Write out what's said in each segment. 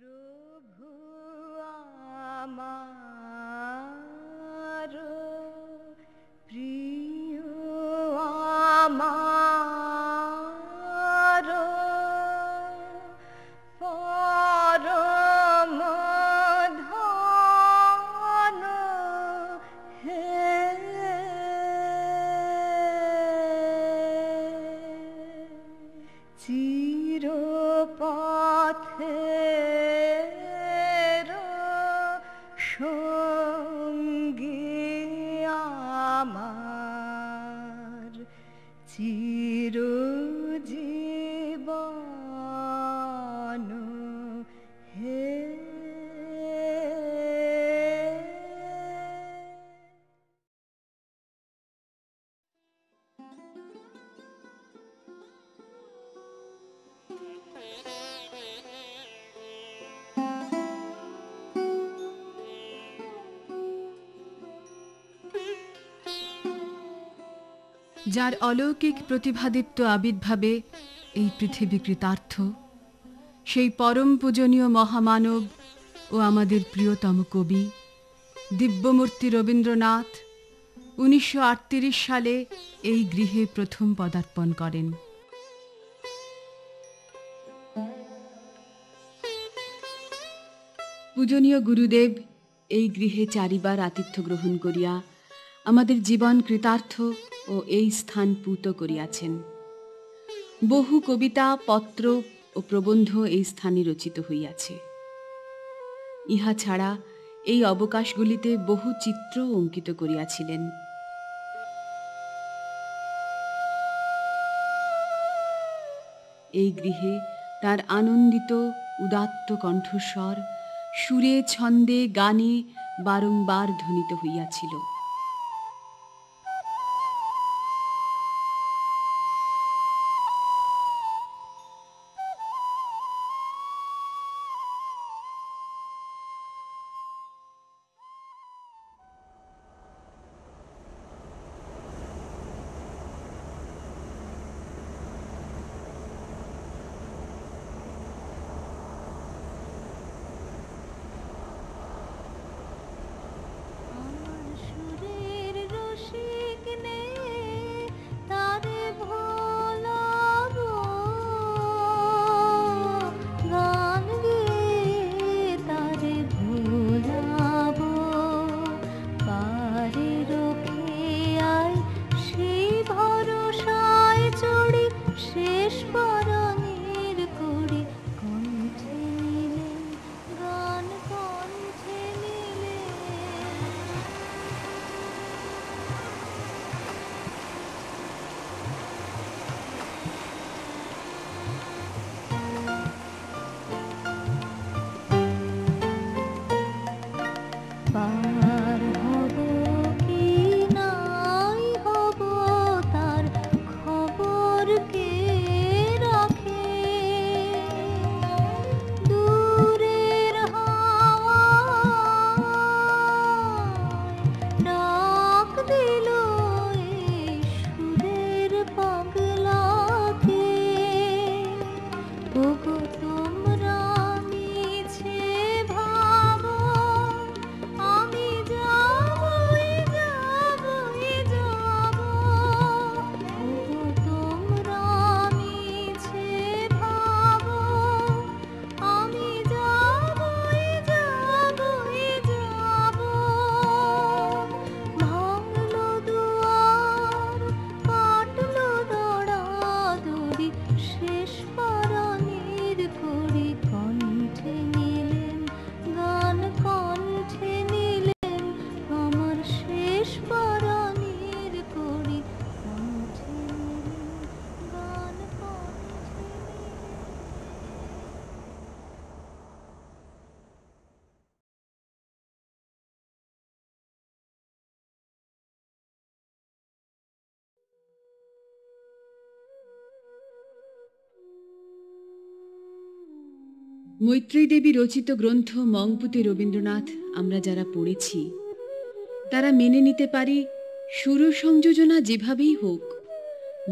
प्रभु যার অলৌকিক প্রতিভাদীপ্ত আবির্ভাবে এই পৃথিবী কৃতার্থ, সেই পরম পূজনীয় মহামানব ও আমাদের প্রিয়তম কবি, দিব্যমূর্তি রবীন্দ্রনাথ উনিশশো আটত্রিশ সালে এই গৃহে প্রথম পদার্পণ করেন। পূজনীয় গুরুদেব এই গৃহে চারিবার আতিথ্য গ্রহণ করিয়া আমাদের জীবন কৃতার্থ ও এই স্থান পূত করিয়াছেন। বহু কবিতা, পত্র ও প্রবন্ধ এই স্থানে রচিত হইয়াছে। ইহা ছাড়া এই অবকাশগুলিতে বহু চিত্র অঙ্কিত করিয়াছিলেন। এই গৃহে তার আনন্দিত, উদাত্ত কণ্ঠস্বর, সুরে ছন্দে গানে বারংবার ধ্বনিত হইয়াছিল। মৈত্রী দেবী রচিত গ্রন্থ মংপুতে রবীন্দ্রনাথ, আমরা যারা পড়েছি, তারা মেনে নিতে পারি, সুর সংযোজনা যেভাবেই হোক,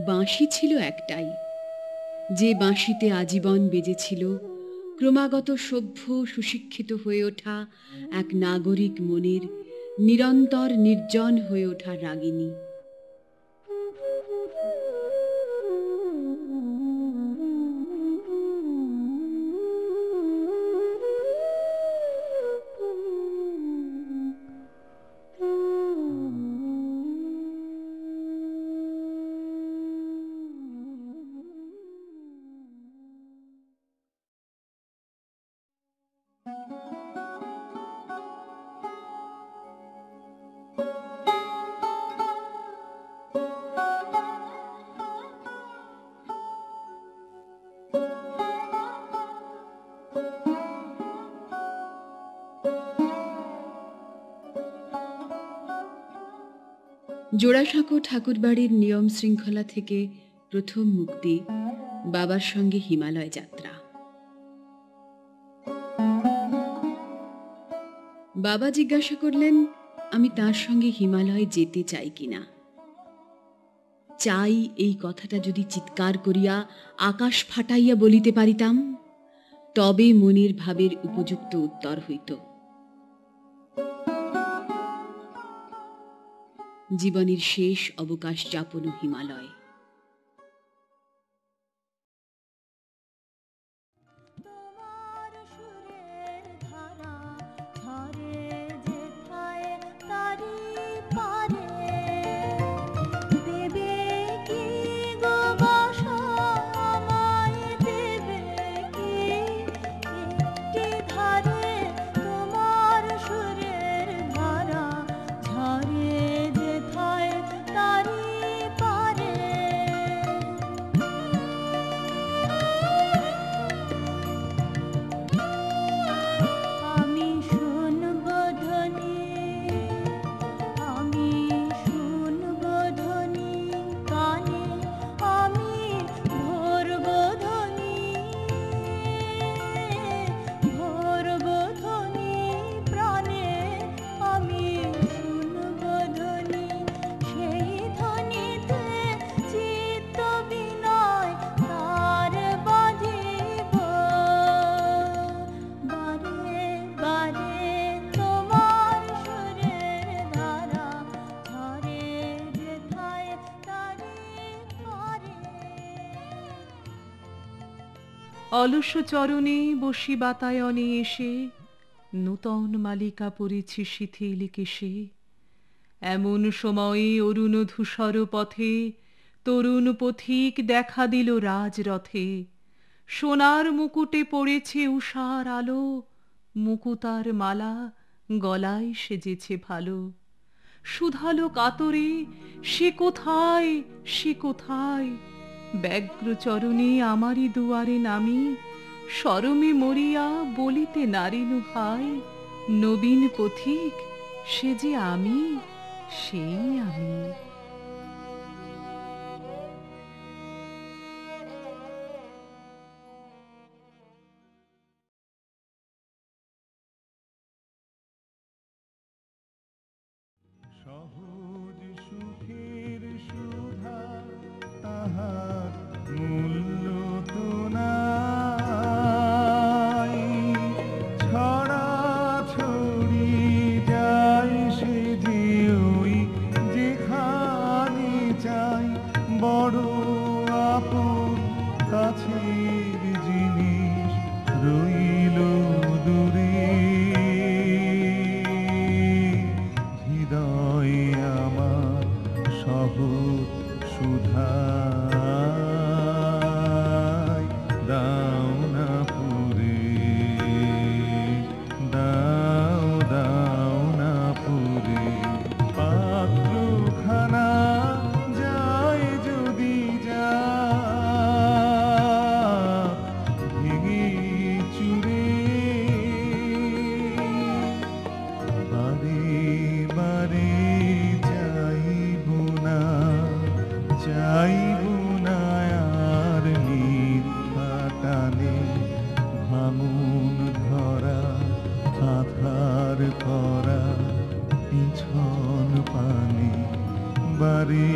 বাঁশি ছিল একটাই। যে বাঁশিতে আজীবন বেজেছিল, ক্রমাগত সভ্য সুশিক্ষিত হয়ে ওঠা এক নাগরিক মনের নিরন্তর নির্জন হয়ে ওঠা রাগিনী। জোড়াসাঁকো ঠাকুরবাড়ির নিয়ম শৃঙ্খলা থেকে প্রথম মুক্তি বাবার সঙ্গে হিমালয় যাত্রা। বাবা জিজ্ঞাসা করলেন, আমি তার সঙ্গে হিমালয়ে যেতে চাই কিনা চাই এই কথাটা যদি চিৎকার করিয়া আকাশ ফাটাইয়া বলিতে পারিতাম, তবে মনের ভাবের উপযুক্ত উত্তর হইত। জীবনের শেষ অবকাশ যাপন হিমালয়। অলস চরণে বসি বাতায়নে এসে, নূতন মালিকা পড়েছি শিথিল কেশে। এমন সময়ে অরুণ ধূসর পথে তরুণ পথিক দেখা দিল রাজরথে। সোনার মুকুটে পড়েছে উষার আলো, মুকুতার মালা গলায় সেজেছে ভালো। সুধালো কাতরে সে কোথায়? সে কোথায়? ব্যগ্র চরণে আমারই দুয়ারে নামি, সরমে মরিয়া বলিতে নারিনু হায় নবীন পথিক সে যে আমি, সেই আমি।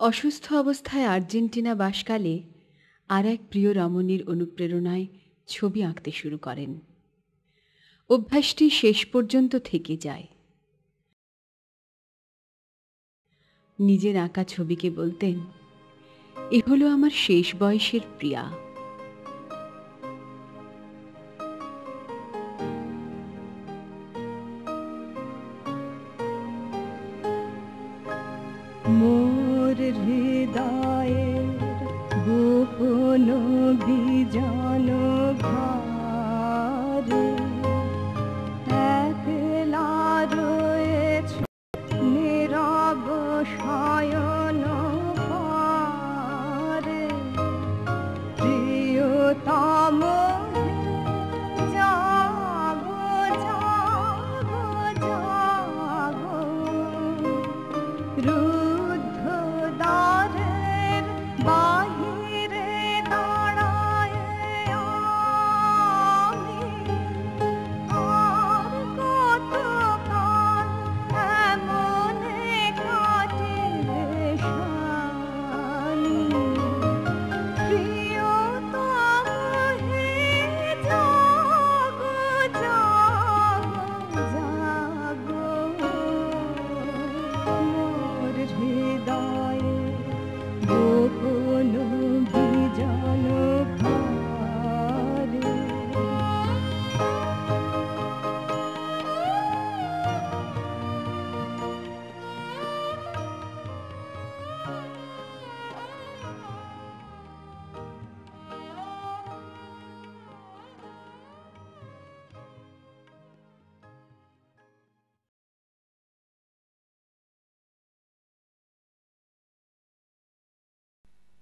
অসুস্থ অবস্থায় আর্জেন্টিনা বাসকালে আর এক প্রিয় রমণীর অনুপ্রেরণায় ছবি আঁকতে শুরু করেন। অভ্যাসটি শেষ পর্যন্ত থেকে যায়। নিজের আঁকা ছবিকে বলতেন, এ হলো আমার শেষ বয়সের প্রিয়া।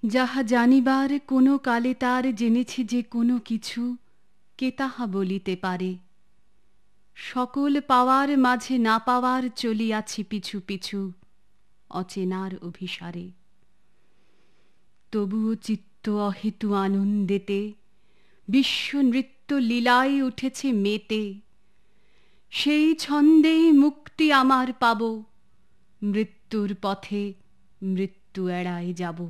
যাহা জানিবার কোনো কালে তার জেনেছি যে কোনো কিছু, কে তাহা বলিতে পারে। সকল পাওয়ার মাঝে না পাওয়ার চলিয়াছি পিছু পিছু, অচেনার অভিসারে। তবুও চিত্ত অহেতু আনন্দেতে, বিশ্ব নৃত্য লীলায় উঠেছে মেতে। সেই ছন্দেই মুক্তি আমার পাব, মৃত্যুর পথে মৃত্যু এড়ায় যাব।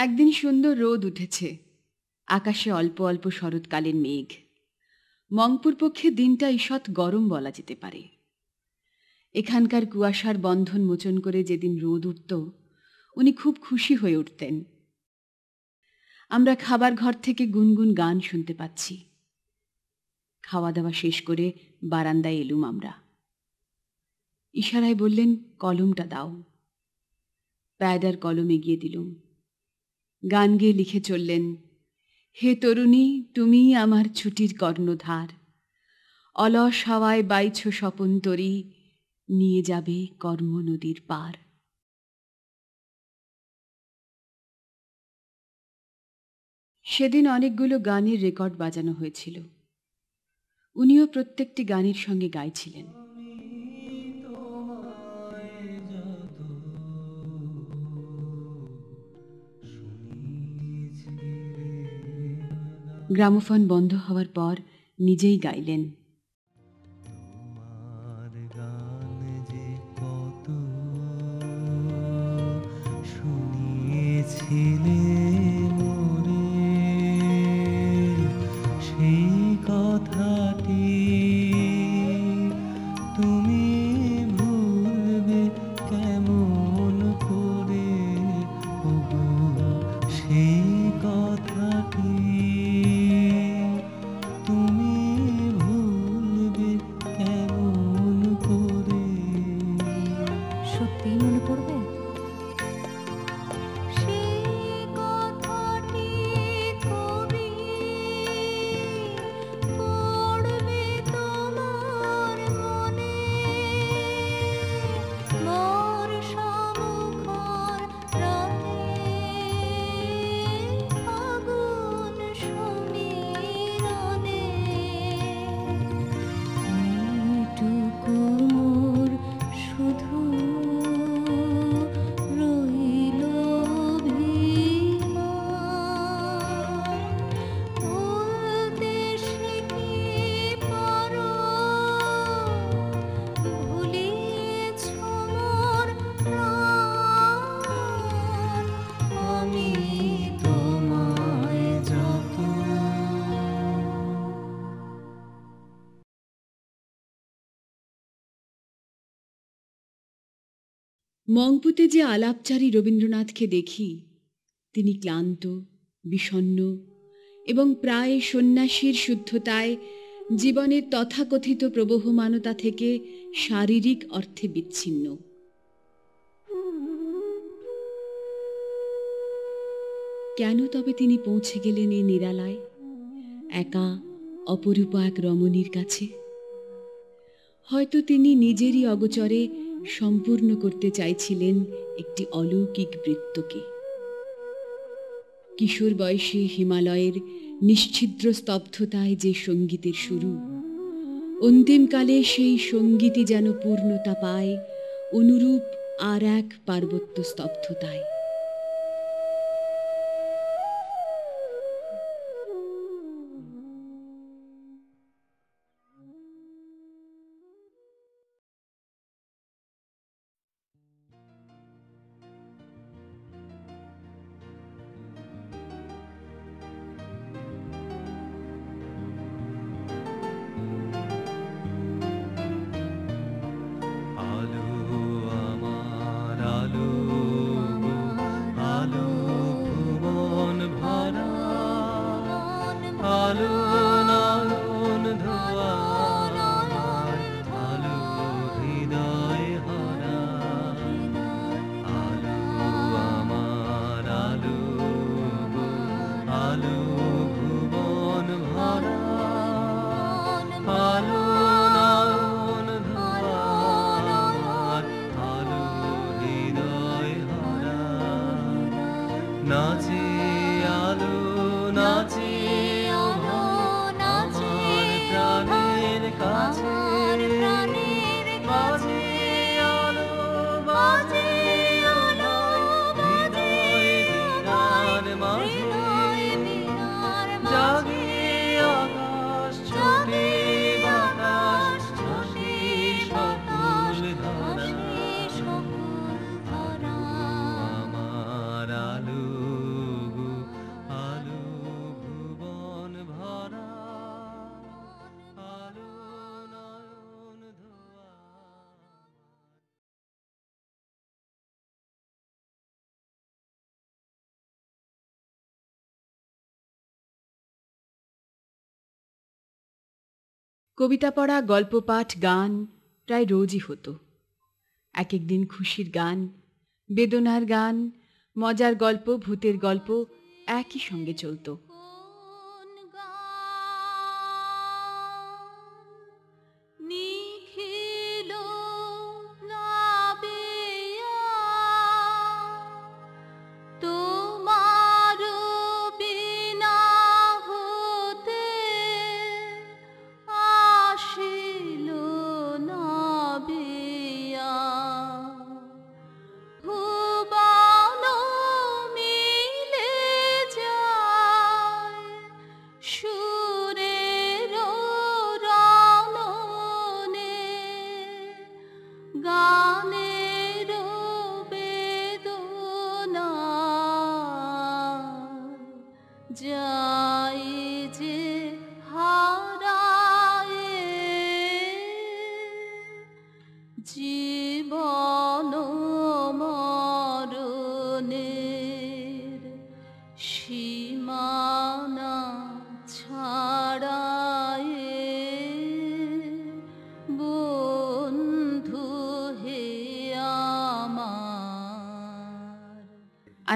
একদিন সুন্দর রোদ উঠেছে। আকাশে অল্প অল্প শরৎকালের মেঘ। মংপুর পক্ষে দিনটা ঈষৎ গরম বলা যেতে পারে। এখানকার কুয়াশার বন্ধন মোচন করে যেদিন রোদ উঠত, উনি খুব খুশি হয়ে উঠতেন। আমরা খাবার ঘর থেকে গুনগুন গান শুনতে পাচ্ছি। খাওয়া দাওয়া শেষ করে বারান্দায় এলুম আমরা। ইশারায় বললেন, কলমটা দাও। প্যাডার কলম এগিয়ে দিলুম। গান গেয়ে লিখে চললেন, হে তরুণী তুমি আমার ছুটির কর্ণধার। অলস হাওয়ায় বাইছ স্বপন তরি, নিয়ে যাবে কর্ম নদীর পার। সেদিন অনেকগুলো গানের রেকর্ড বাজানো হয়েছিল। উনিও প্রত্যেকটি গানের সঙ্গে গাইছিলেন। গ্রামোফোন বন্ধ হওয়ার পর নিজেই গাইলেন। তোমার মংপুতে যে আলাপচারী রবীন্দ্রনাথকে দেখি, তিনি ক্লান্ত বিষণ্ণ এবং প্রায় সন্ন্যাসীর শুদ্ধতায় জীবনের তথাকথিত প্রবহমানতা থেকে শারীরিক অর্থে বিচ্ছিন্ন। কেন তবে তিনি পৌঁছে গেলেন এই নিরালায়, একা, অপরূপা এক রমণীর কাছে? হয়তো তিনি নিজেরই অগচরে সম্পূর্ণ করতে চাইছিলেন একটি অলৌকিক বৃত্তকে। কিশোর বয়সে হিমালয়ের নিশ্ছিদ্র স্তব্ধতায় যে সঙ্গীতের শুরু অন্তিমকালে সেই সঙ্গীতই যেন পূর্ণতা পায়, অনুরূপ আর এক পার্বত্য স্তব্ধতায়। কবিতা পড়া, গল্প, পাঠ, গান প্রায় রোজই হতো। এক একদিন খুশির গান, বেদনার গান, মজার গল্প, ভূতের গল্প একই সঙ্গে চলতো।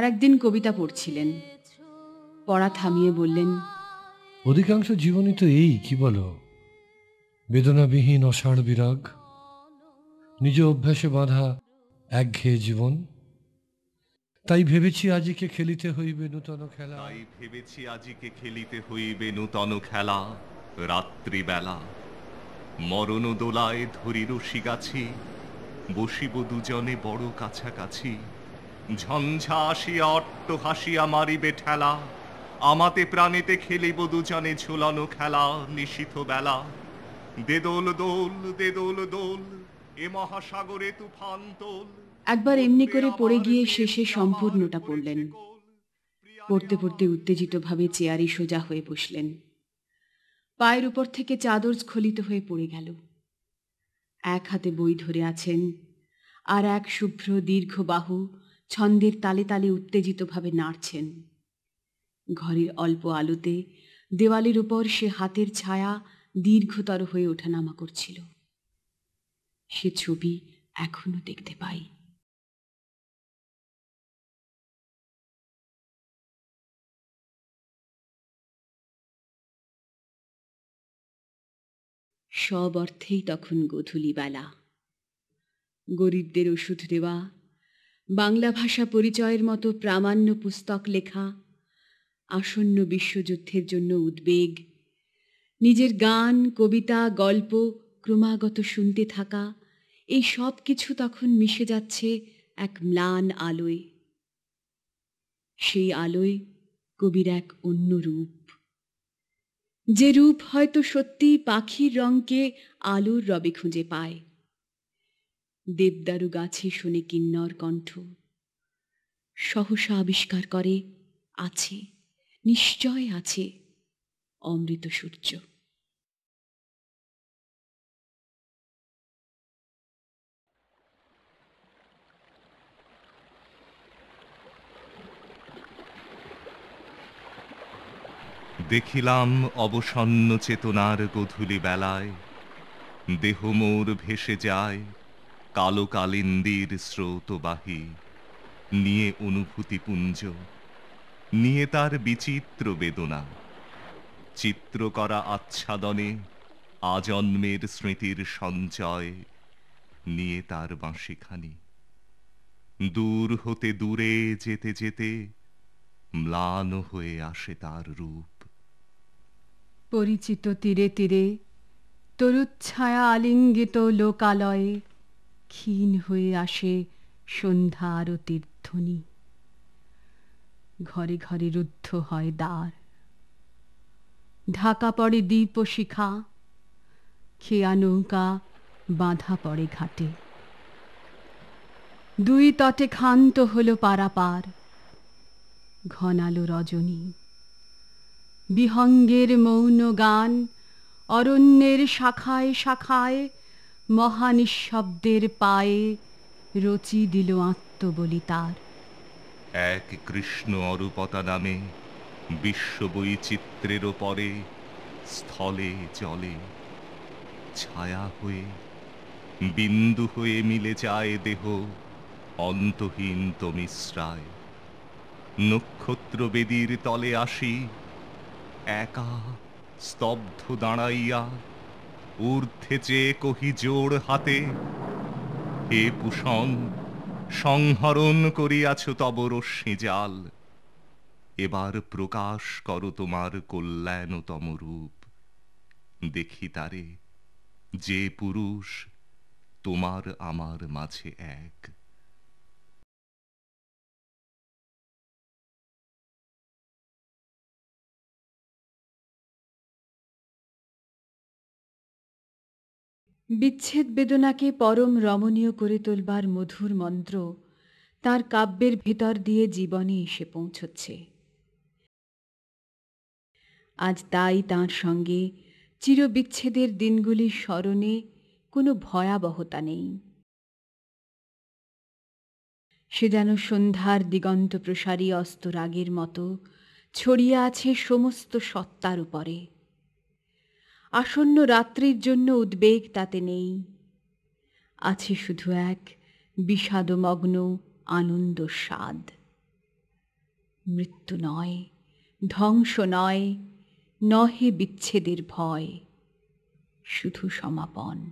একদিন কবিতা পড়ছিলেন। পড়া থামিয়ে বললেন অধিকাংশ জীবনই তো এই কি বলো? বেদনাবিহীন অষাঢ় বিরাগ নিজ অভ্যাসে বাঁধা একঘেয়ে জীবন। তাই ভেবেছি আজিকে খেলিতে হইবে নূতন খেলা। তাই ভেবেছি আজিকে খেলিতে হইবে নূতন খেলা। রাত্রিবেলা মরণ দোলায় ধরি রশি গাছি বসিব দুজনে বড় কাছাকাছি। ঝঞ্ঝা আসিয়া অট্ট হাসিয়া মারিবে ঠেলা। আমাতে প্রাণেতে খেলিব দুজনে ঝুলানো খেলা নিশীথ বেলা। দেদোল দোল দেদোল দোল এ মহাসাগরে তুফান তোল। একবার এমনি করে পড়ে গিয়ে শেষে সম্পূর্ণটা পড়লেন। পড়তে পড়তে উত্তেজিতভাবে চেয়ারে সোজা হয়ে বসলেন। পায়ের উপর থেকে চাদর স্খলিত হয়ে পড়ে গেল। এক হাতে বই ধরে আছেন আর এক শুভ্র দীর্ঘ বাহু ছন্দের তালে তালে উত্তেজিতভাবে নাড়ছেন। ঘরের অল্প আলোতে দেওয়ালের উপর সে হাতের ছায়া দীর্ঘতর হয়ে ওঠানামা করছিল। সে ছবি এখনও দেখতে পাই। সব অর্থেই তখন গোধূলি বেলা গরিবদের ওষুধ দেওয়া বাংলা ভাষা পরিচয়ের মতো প্রামাণ্য পুস্তক লেখা, আসন্ন বিশ্বযুদ্ধের জন্য উদ্বেগ, নিজের গান, কবিতা, গল্প ক্রমাগত শুনতে থাকা, এই সব কিছু তখন মিশে যাচ্ছে এক ম্লান আলোয়। সেই আলোয় কবির এক অন্য রূপ। যে রূপ হয়তো সত্যি পাখির রঙকে আলোর রবে খুঁজে পায়। দেবদারু গাছে শুনে কিন্নর কণ্ঠ। সহসা আবিষ্কার করে, আছে, নিশ্চয় আছে, অমৃত সূর্য। দেখিলাম অবসন্ন চেতনার গধূলি বেলায়, দেহ মোর ভেসে যায় কালো কালিন্দির স্রোতবাহী, নিয়ে অনুভূতি পুঞ্জ নিয়ে তার বিচিত্র বেদনা। চিত্র করা আচ্ছাদনে, আজন্মের স্মৃতির সঞ্চয়, নিয়ে তার বাঁশিখানি। দূর হতে দূরে যেতে যেতে, ম্লান হয়ে আসে তার রূপ। পরিচিত তীরে তীরে, তরুচ্ছায়া আলিঙ্গিত লোকালয়ে ক্ষীণ হয়ে আসে সন্ধ্যা আরতির ধ্বনি ঘরে ঘরে রুদ্ধ হয় দ্বার। ঢাকা পড়ে দ্বীপ শিখা, খেয়া নৌকা বাঁধা পড়ে ঘাটে। দুই তটে ক্ষান্ত হল পারাপার, ঘনালো রজনী। বিহঙ্গের মৌন গান অরণ্যের শাখায় শাখায় মহানিঃশব্দের পায়ে রচি দিল আত্মবলি তার এক কৃষ্ণ অরূপতা নামে বিশ্ব বৈচিত্র্যের পরে স্থলে জলে ছায়া হয়ে বিন্দু হয়ে মিলে যায় দেহ অন্তহীন তমিশ্রায়। নক্ষত্র বেদীর তলে আসি, একা স্তব্ধ দাঁড়াইয়া ঊর্ধ্বে যে কহি জোড় হাতে, হে পুষণ সংহরণ করিয়াছ তব রশ্মি জাল। এবার প্রকাশ করো তোমার কল্যাণতম রূপ। দেখি তারে, যে পুরুষ তোমার আমার মাঝে এক। বিচ্ছেদ বেদনাকে পরম রমণীয় করে তোলবার মধুর মন্ত্র তার কাব্যের ভেতর দিয়ে জীবনে এসে পৌঁছচ্ছে। আজ তাই তাঁর সঙ্গে চিরবিচ্ছেদের দিনগুলির স্মরণে কোনো ভয়াবহতা নেই। সে যেন সন্ধ্যার দিগন্ত প্রসারী অস্তরাগের মতো ছড়িয়ে আছে সমস্ত সত্তার উপরে। আসন্ন রাত্রির জন্য উদ্বেগ তাতে নেই। আছে শুধু এক বিষাদমগ্ন আনন্দ স্বাদ। মৃত্যু নয়, ধ্বংস নয়, নহে বিচ্ছেদের ভয়। শুধু সমাপন।